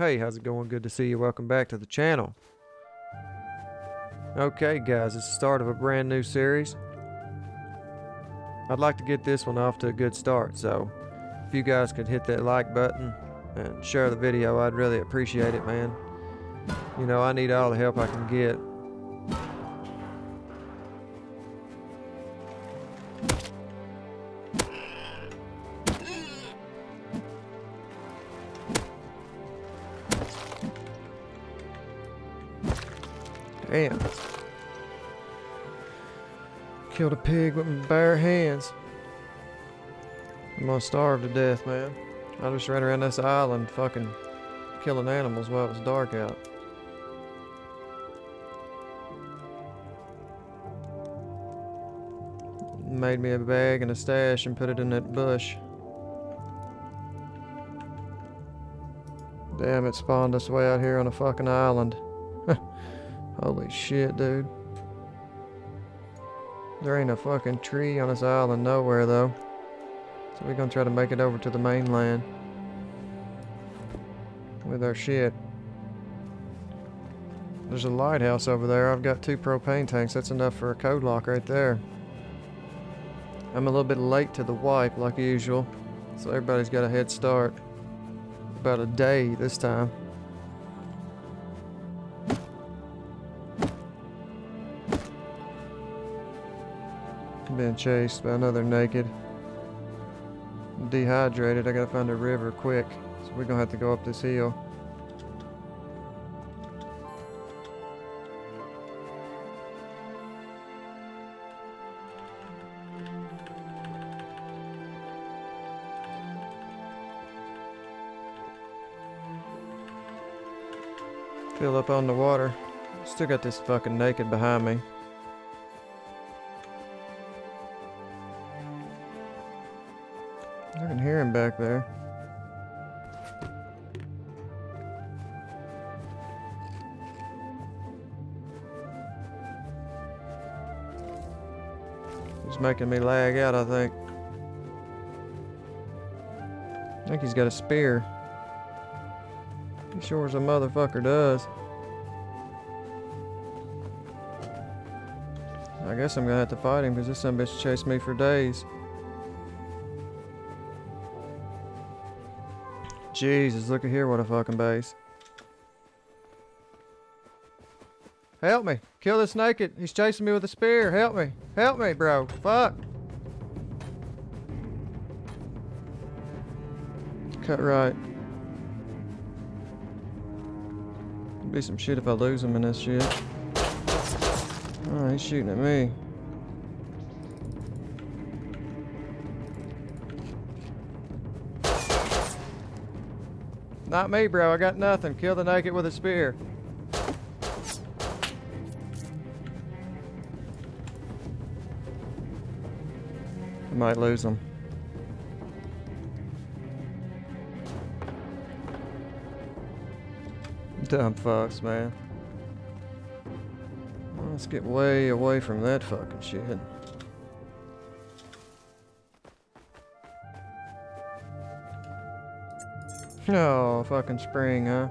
Hey, how's it going? Good to see you. Welcome back to the channel. Okay, guys, it's the start of a brand new series. I'd like to get this one off to a good start, so if you guys could hit that like button and share the video, I'd really appreciate it, man. You know, I need all the help I can get. Damn. Killed a pig with my bare hands. I'm gonna starve to death, man. I just ran around this island fucking killing animals while it was dark out. Made me a bag and a stash and put it in that bush. Damn, it spawned us way out here on a fucking island. Holy shit, dude. There ain't a fucking tree on this island nowhere, though. So we're gonna try to make it over to the mainland. With our shit. There's a lighthouse over there. I've got two propane tanks. That's enough for a code lock right there. I'm a little bit late to the wipe, like usual. So everybody's got a head start. About a day this time. Being chased by another naked. I'm dehydrated. I gotta find a river quick. So we're gonna have to go up this hill. Fill up on the water. Still got this fucking naked behind me. Can hear him back there. He's making me lag out, I think. I think he's got a spear. He sure as a motherfucker does. I guess I'm gonna have to fight him because this son bitch chased me for days. Jesus, look at here, what a fucking base. Help me. Kill this naked. He's chasing me with a spear. Help me. Help me, bro. Fuck. Cut right. Be some shit if I lose him in this shit. Oh, he's shooting at me. Not me, bro. I got nothing. Kill the naked with a spear. I might lose him. Dumb fucks, man. Let's get way away from that fucking shit. Oh, fucking spring, huh?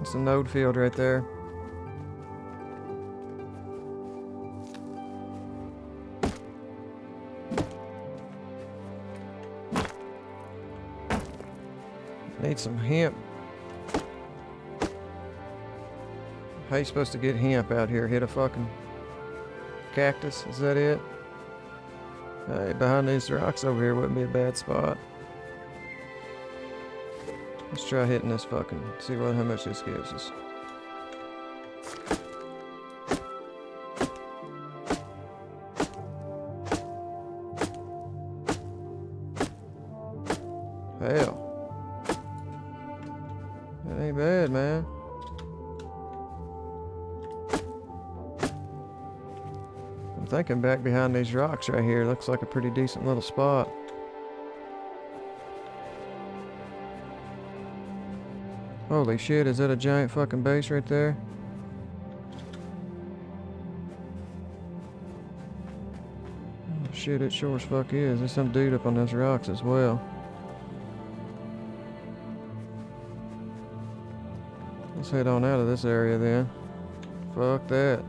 It's a node field right there. Need some hemp. How you supposed to get hemp out here? Hit a fucking cactus? Is that it? Hey, behind these rocks over here wouldn't be a bad spot. Let's try hitting this fucking, see what how much this gives us. I'm thinking back behind these rocks right here. Looks like a pretty decent little spot. Holy shit, is that a giant fucking base right there? Oh Shit, it sure as fuck is. There's some dude up on those rocks as well. Let's head on out of this area then. Fuck that.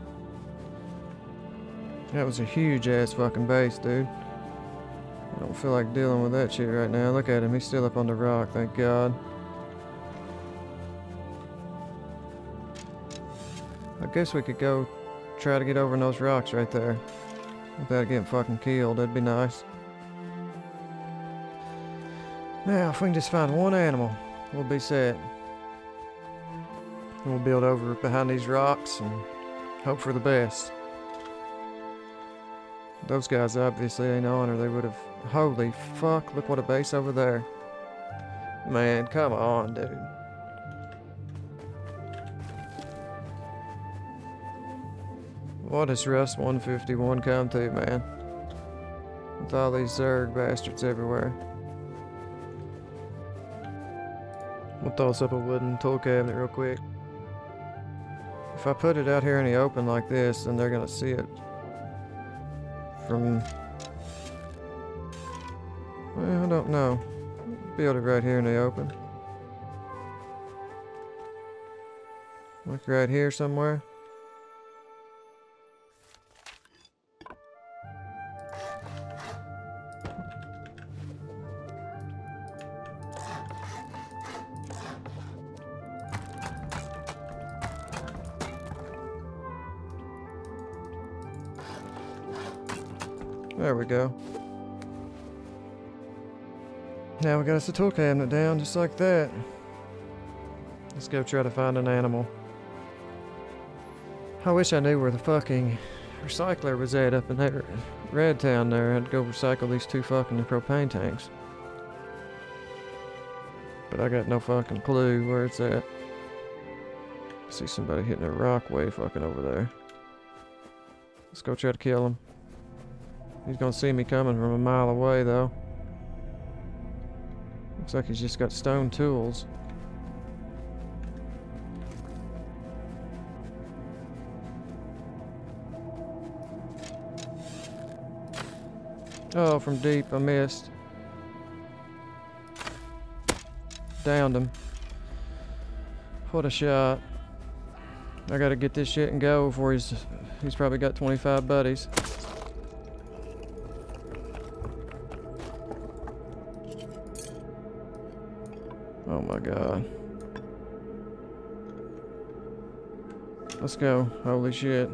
That was a huge ass fucking base, dude. I don't feel like dealing with that shit right now. Look at him, he's still up on the rock, thank God. I guess we could go try to get over those rocks right there. Without getting fucking killed, that'd be nice. Now, if we can just find one animal, we'll be set. We'll build over behind these rocks and hope for the best. Those guys obviously ain't on or they would have... Holy fuck, look what a base over there. Man, come on, dude. What does Rust 151 come to, man? With all these Zerg bastards everywhere. We'll toss up a wooden tool cabinet real quick. If I put it out here in the open like this, then they're gonna see it from... Well, I don't know. Build it right here in the open. Like right here somewhere. There we go. Now we got us a tool cabinet down just like that. Let's go try to find an animal. I wish I knew where the fucking recycler was at up in that red town there. I'd go recycle these two fucking propane tanks. But I got no fucking clue where it's at. see somebody hitting a rock way fucking over there. Let's go try to kill him. He's gonna see me coming from a mile away though. Looks like he's just got stone tools. Oh, from deep, I missed. Downed him. What a shot. I gotta get this shit and go before he's he's probably got 25 buddies. Oh my god. Let's go. Holy shit.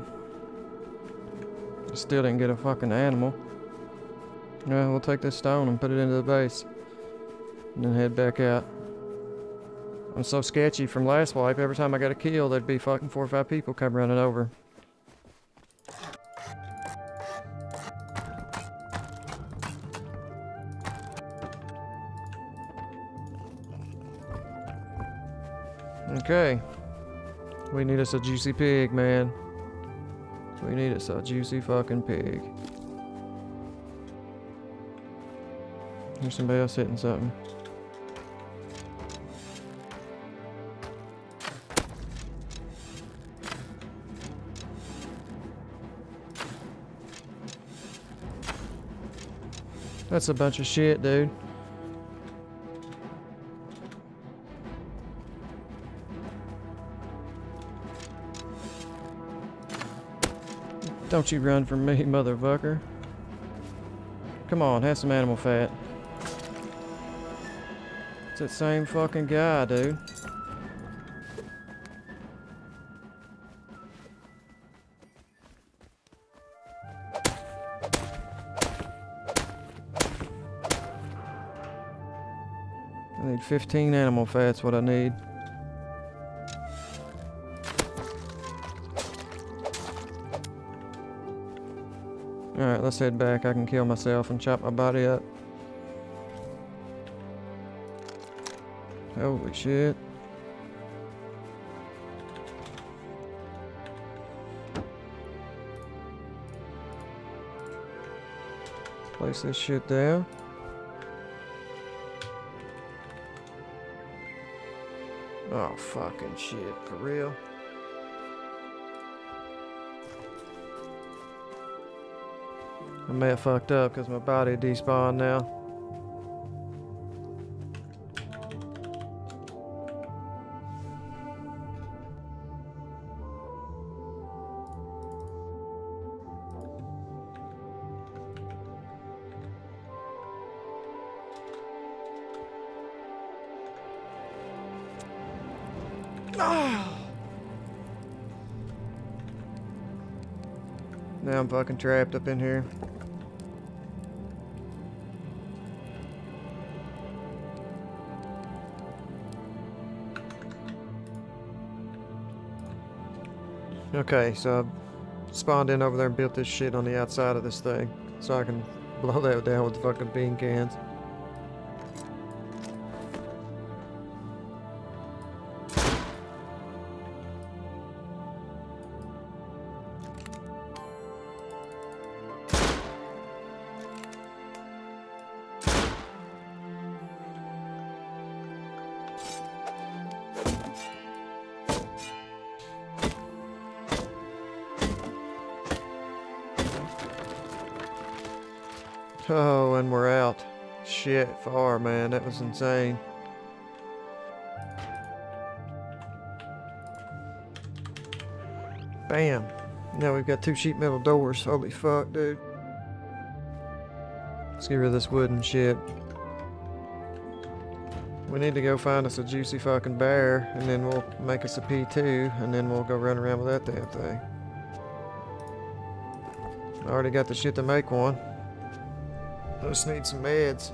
Still didn't get a fucking animal. Yeah, we'll take this stone and put it into the base. And then head back out. I'm so sketchy from last wipe, every time I got a kill, there'd be fucking four or five people come running over. Okay. We need us a juicy pig, man. We need us a juicy fucking pig. There's somebody else hitting something. That's a bunch of shit, dude. Don't you run from me, motherfucker. Come on, have some animal fat. It's that same fucking guy, dude. I need 15 animal fats, what I need. Alright, let's head back. I can kill myself and chop my body up. Holy shit. Place this shit down. Oh, fucking shit. For real? I may have fucked up because my body despawned now. Ah! Now I'm fucking trapped up in here. Okay, so I spawned in over there and built this shit on the outside of this thing. So I can blow that down with the fucking bean cans. Oh, and we're out. Shit, far, man. That was insane. Bam. Now we've got two sheet metal doors. Holy fuck, dude. Let's get rid of this wooden shit. We need to go find us a juicy fucking bear, and then we'll make us a P2, and then we'll go run around with that damn thing. I already got the shit to make one. Just need some meds.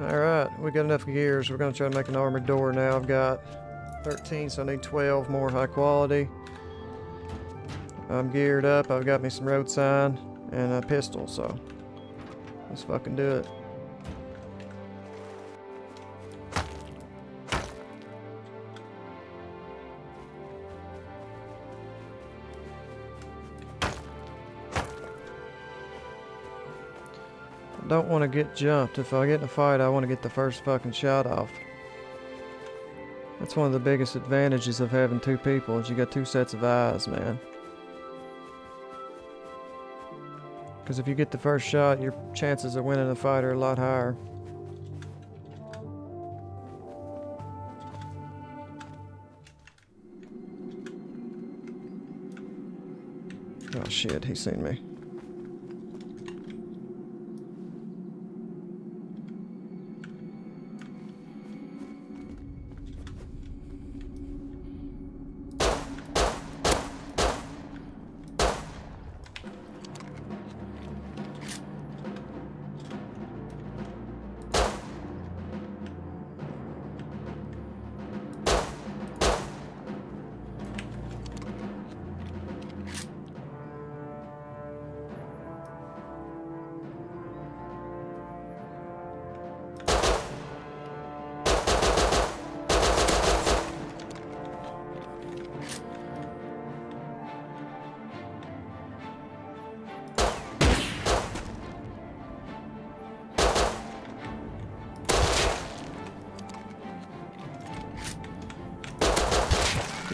Alright, we got enough gears. We're going to try to make an armored door now. I've got 13, so I need 12 more high quality. I'm geared up. I've got me some road sign and a pistol, so let's fucking do it. I don't want to get jumped. If I get in a fight, I want to get the first fucking shot off. That's one of the biggest advantages of having two people is you got two sets of eyes, man. Because if you get the first shot, your chances of winning the fight are a lot higher. Oh shit, he's seen me.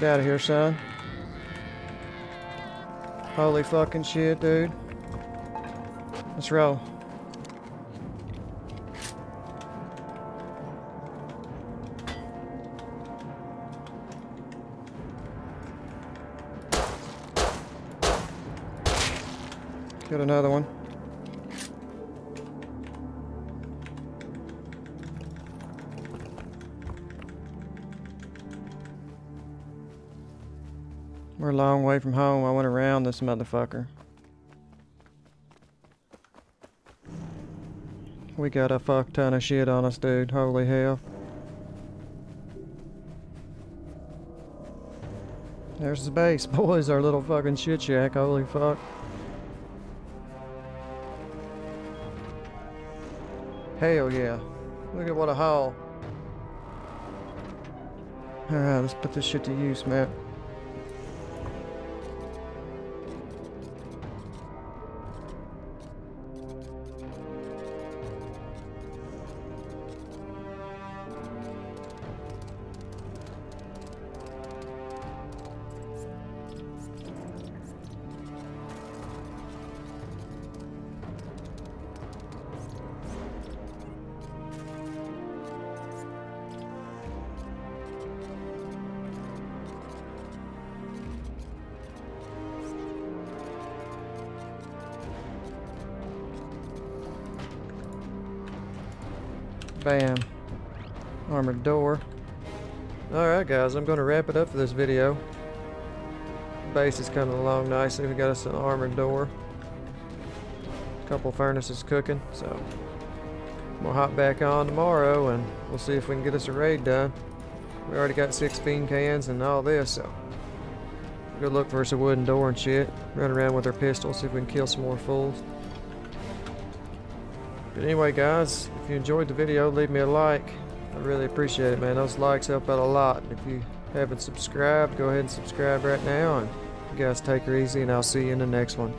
Get out of here, son. Holy fucking shit, dude. Let's roll. Get another one. We're a long way from home. I went around this motherfucker. We got a fuck ton of shit on us, dude. Holy hell. There's the base, boys. Our little fucking shit shack. Holy fuck. Hell yeah. Look at what a haul. Alright, let's put this shit to use, Matt. Bam. Armored door. Alright guys, I'm going to wrap it up for this video. Base is coming along nicely. We got us an armored door. A couple furnaces cooking, so we'll hop back on tomorrow and we'll see if we can get us a raid done. We already got six bean cans and all this, so good look for us a wooden door and shit. Run around with our pistols, see if we can kill some more fools. But anyway guys, if you enjoyed the video, leave me a like. I really appreciate it, man. Those likes help out a lot. If you haven't subscribed, go ahead and subscribe right now. And you guys take her easy, and I'll see you in the next one.